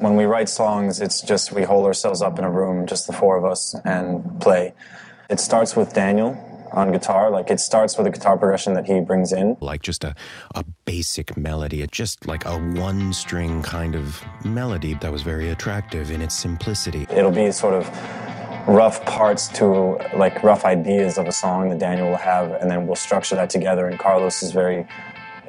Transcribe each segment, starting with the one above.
When we write songs, it's just we hold ourselves up in a room, just the four of us, and play. It starts with Daniel on guitar. Like it starts with a guitar progression that he brings in. Like just a, a basic melody. It's just like a one string kind of melody that was very attractive in its simplicity. It'll be sort of rough parts to like rough ideas of a song that Daniel will have, and then we'll structure that together. And Carlos is very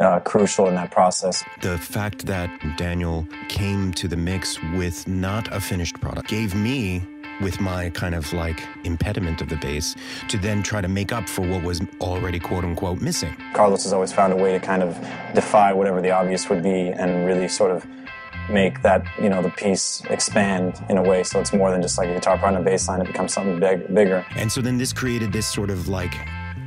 uh, crucial in that process. The fact that Daniel came to the mix with not a finished product gave me with my kind of like impediment of the bass to then try to make up for what was already quote unquote missing. Carlos has always found a way to kind of defy whatever the obvious would be and really sort of make that you know the piece expand in a way so it's more than just like a guitar part and a bass line it becomes something big, bigger and so then this created this sort of like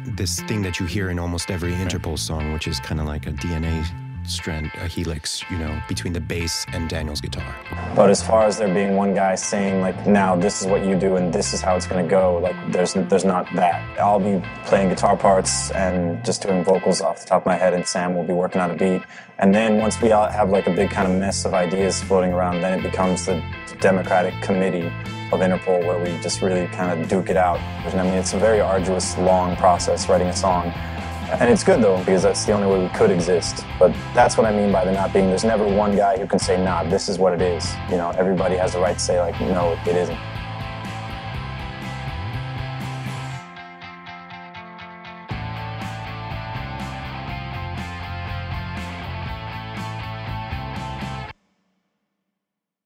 this thing that you hear in almost every Interpol song, which is kind of like a DNA strand, uh, a helix, you know, between the bass and Daniel's guitar. But as far as there being one guy saying like, now this is what you do and this is how it's gonna go, like there's there's not that. I'll be playing guitar parts and just doing vocals off the top of my head, and Sam will be working on a beat. And then once we all have like a big kind of mess of ideas floating around, then it becomes the Democratic Committee of Interpol where we just really kind of duke it out. I mean, it's a very arduous, long process writing a song. And it's good though, because that's the only way we could exist. But that's what I mean by the not being. There's never one guy who can say, nah, this is what it is. You know, everybody has the right to say, like, no, it isn't.